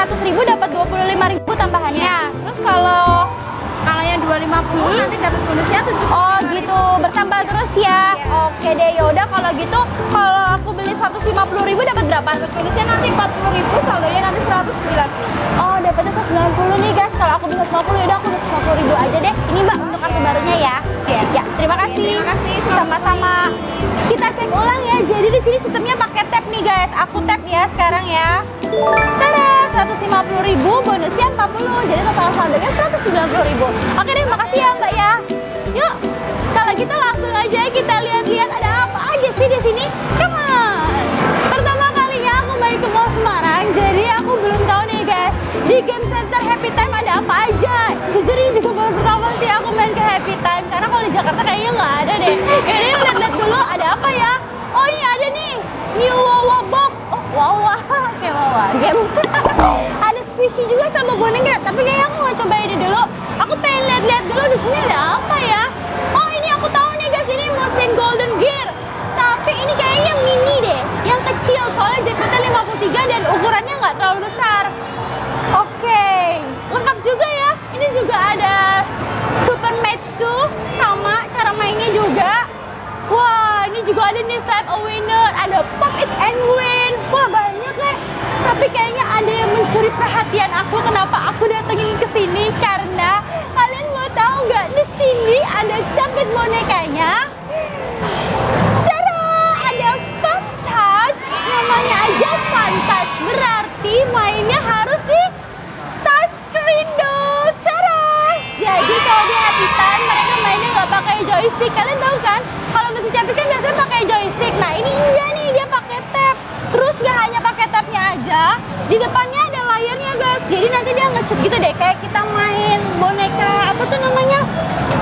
100 ribu dapat 25 ribu tambahannya. Terus kalau Kalau yang 250 nanti dapat bonusnya 70 Oh gitu, bertambah terus ya. Oke deh, yaudah kalau gitu kalau aku beli 150 ribu dapat berapa? Bonusnya nanti 40 ribu, saldonya nanti 190 Oh dapatnya 190 nih guys. Kalau aku beli 150 yaudah aku beli 150 ribu aja deh. Ini mbak untuk kartu barunya ya. Iya. Ya, terima kasih. terima kasih. Sama-sama. Kita cek ulang ya. Jadi di sini sistemnya pakai tap nih guys. Aku tap ya sekarang ya. Cara 150 ribu bonusnya 40 jadi total saldonya 190 ribu. Oke deh, makasih ya mbak ya. Yuk, kalau gitu langsung aja kita lihat-lihat ada apa aja sih di sini. Come on. Pertama kalinya aku main ke Mall Semarang, jadi aku belum tahu nih guys di Game Center Happy Time ada apa aja. Tapi kayaknya aku nggak coba ini dulu. Aku pengen lihat-lihat dulu di sini ada apa ya? Oh ini aku tahu nih guys ini mesin Golden Gear. Tapi ini kayaknya mini deh, yang kecil soalnya jackpotnya 53 dan ukurannya nggak terlalu besar. Oke, lengkap juga ya. Ini juga ada Super Match tuh sama cara mainnya juga. Wah, ini juga ada nih Slap a Winner, ada Pop It and Win. Wah, banyak guys. Tapi kayaknya ada yang mencuri perhatian aku. Kenapa aku datengin ke sini? Karena kalian mau tahu nggak di sini ada capit bonekanya. Cara ada Fun Touch, namanya aja Fun Touch. Berarti mainnya harus di touch screen dong. Cara. Jadi kalau di Happy mereka mainnya nggak pakai joystick. Kalian tahu kan? Kalau mesin capit kan biasanya pakai joystick. Nah ini enggak nih, dia pakai tap. Terus nggak hanya pakai tapnya aja, di depannya ada layarnya guys. Jadi nanti dia nge-shoot gitu deh, kayak kita main boneka apa tuh namanya?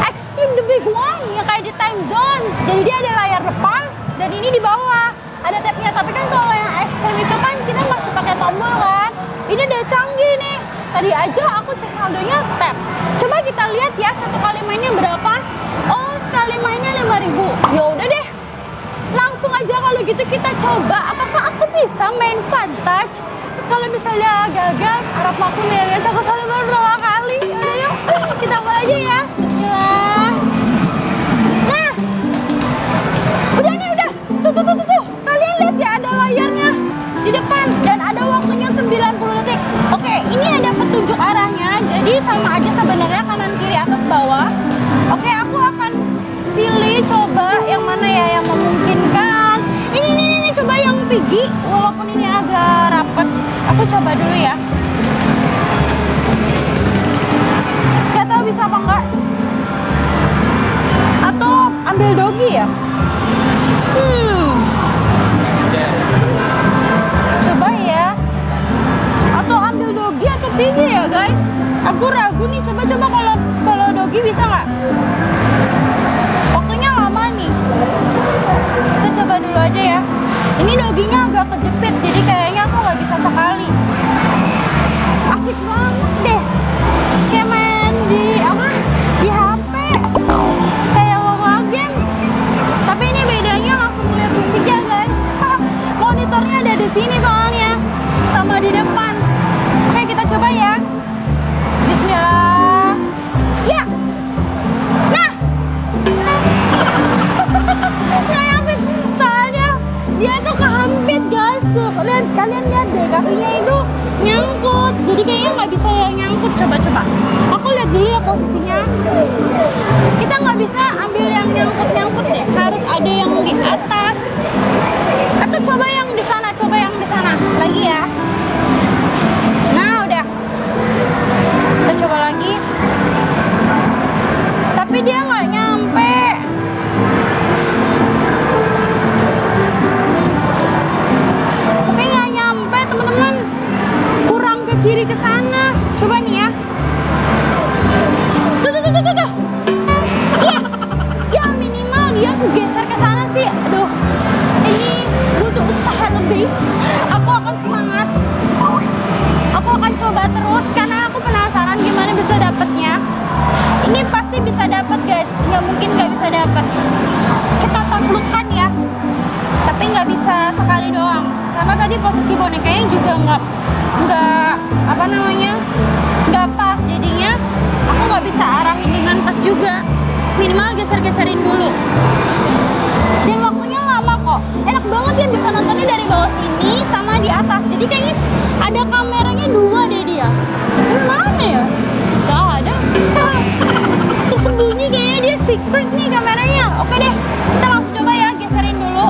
Extreme the Big One, ya kayak di Time Zone. Jadi dia ada layar depan dan ini di bawah ada tapnya. Tapi kan kalau yang Extreme itu kan kita masih pakai tombol kan. Ini udah canggih nih. Tadi aja aku cek saldonya tap. Coba kita lihat ya satu kali mainnya berapa. Oh sekali mainnya 5000 Ya udah deh. Langsung aja kalau gitu kita coba apakah aku bisa main fun. Kalau misalnya gagal, harap aku nih guys. Aku selalu baru kali. Udah yuk, kita mulai aja ya. Bismillah. Nah, udah nih udah. Tuh tuh tuh tuh. tuh. Kalian lihat ya ada layarnya di depan dan ada waktunya 90 detik. Oke, ini ada petunjuk arahnya. Jadi sama aja sebenarnya kanan kiri atas bawah. Oke, aku akan pilih coba yang mana ya yang memungkinkan. Ini ini ini coba yang pigi walaupun ini. Aku coba dulu ya. Gak tahu bisa apa enggak. Atau ambil dogi ya? Hmm. Coba ya. Atau ambil dogi atau pigi ya guys? Aku ragu nih. Coba-coba kalau kalau dogi bisa nggak? Waktunya lama nih. Kita coba dulu aja ya. Ini doginya agak kejepit, jadi kalian lihat deh kakinya itu nyangkut. Jadi kayaknya nggak bisa yang nyangkut. Coba-coba. Aku lihat dulu ya posisinya. Kita nggak bisa ambil yang nyangkut-nyangkut deh. Harus ada yang di atas. Atau coba yang di sana, coba yang di sana. Lagi ya. Nah, udah. Kita coba lagi. Tapi dia nggak jadi posisi bonekanya juga nggak nggak apa namanya nggak pas jadinya aku nggak bisa arahin dengan pas juga. Minimal geser-geserin dulu. Dan waktunya lama kok. Enak banget ya bisa nontonnya dari bawah sini sama di atas. Jadi kayaknya ada kameranya dua deh dia. Ini mana ya? Nggak ada. Tersembunyi kayaknya dia secret nih kameranya. Oke deh kita langsung coba ya geserin dulu.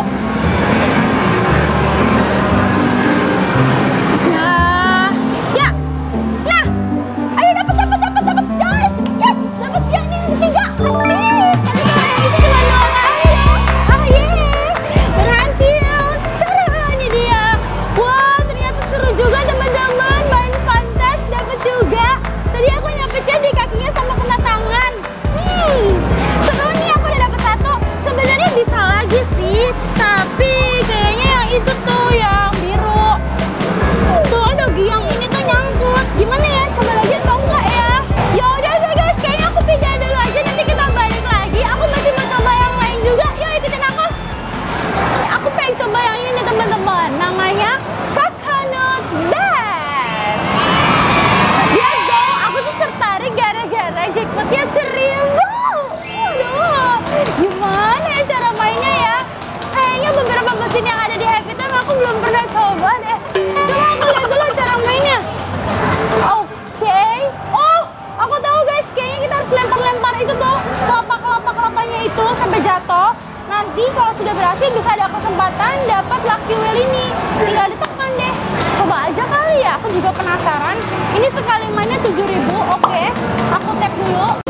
atau nanti kalau sudah berhasil bisa ada kesempatan dapat lucky wheel ini. Tinggal ditekan deh. Coba aja kali ya. Aku juga penasaran. Ini sekali mainnya 7000 oke okay. aku tap dulu.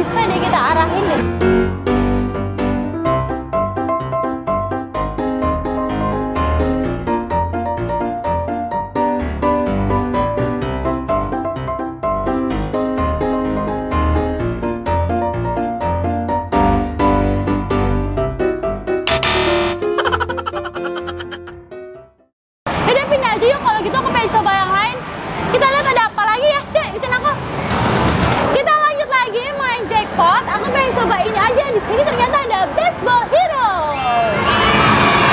bisa deh kita arahin deh. coba ini aja di sini ternyata ada Baseball Hero.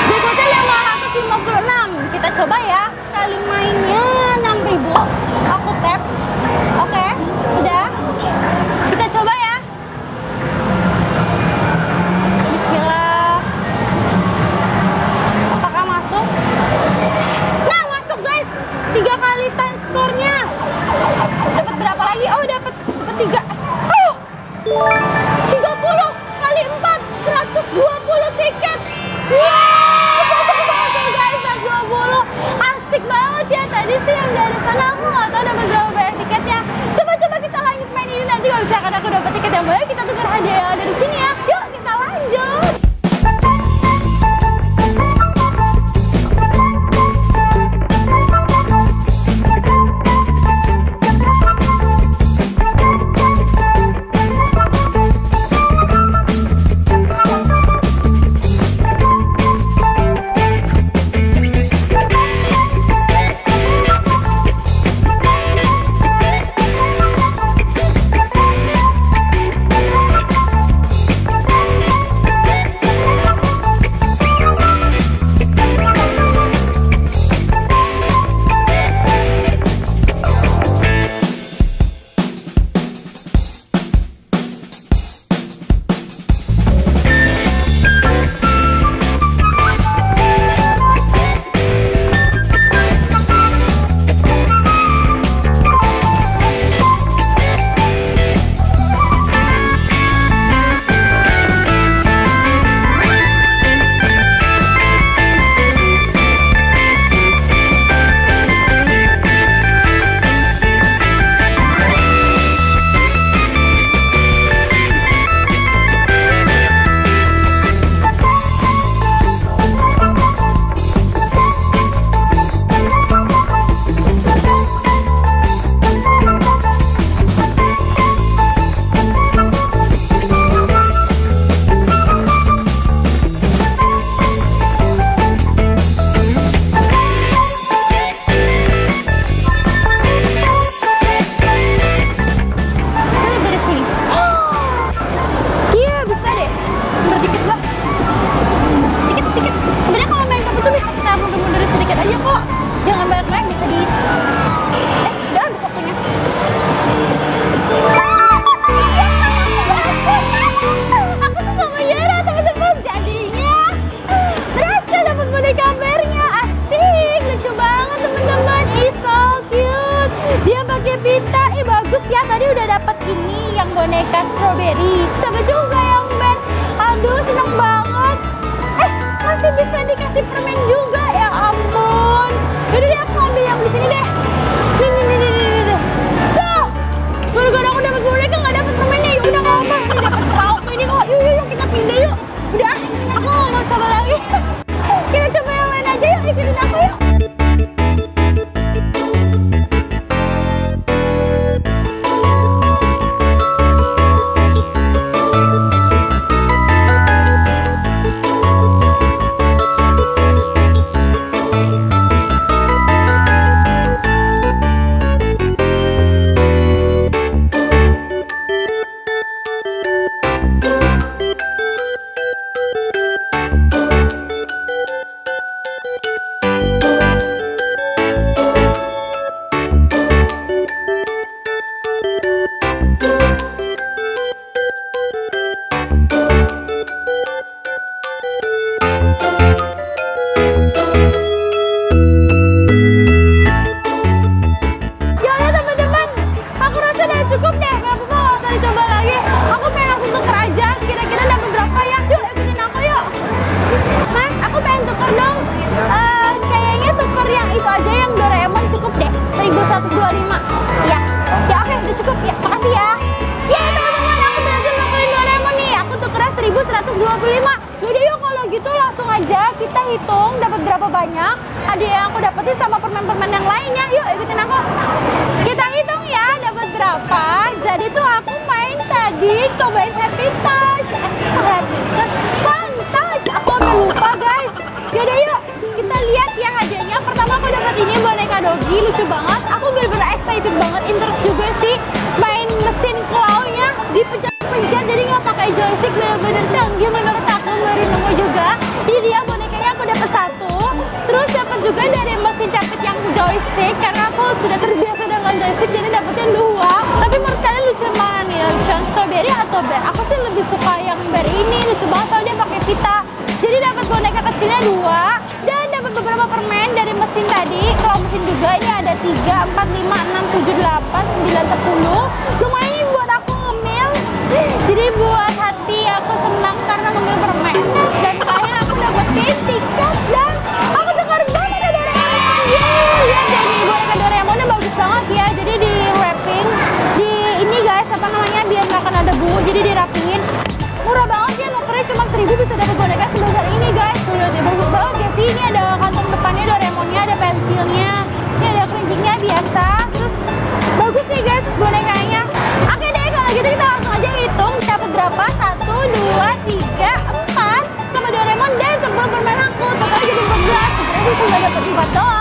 Berikutnya yang 156. Kita coba ya. kali mainnya 6000. Aku tap. ikut banget interest juga sih. Main mesin clawnya dipencet-pencet jadi nggak pakai joystick bener-bener canggih menurut aku merinungku juga. Ini dia bonekanya aku dapat satu. Terus dapat juga dari mesin capit yang joystick karena aku sudah terbiasa dengan joystick jadi dapetnya dua. Tapi menurut kalian lucu mana nih? Lucu strawberry atau bear? Aku sih lebih suka yang bear ini lucu banget soalnya dia pakai pita. Jadi dapat boneka kecilnya dua dan dapat beberapa permen dari mesin tadi. Kalau mesin juga ini ada 3, 4, 5, 6, 7, 8, 9, 10 lumayan buat aku ngemil. Jadi buat hati aku senang karena ngemil permen. Dan terakhir aku udah buat pizza kantong depannya Doraemonnya ada pensilnya. Ini ada kerincingnya biasa. Terus bagus nih guys bonekanya. Oke deh kalau gitu kita langsung aja hitung dapat berapa. Satu dua tiga empat. Sama Doraemon dan sebuah bermain aku. Total jadi 14 jadi cuma dapat 4 doang.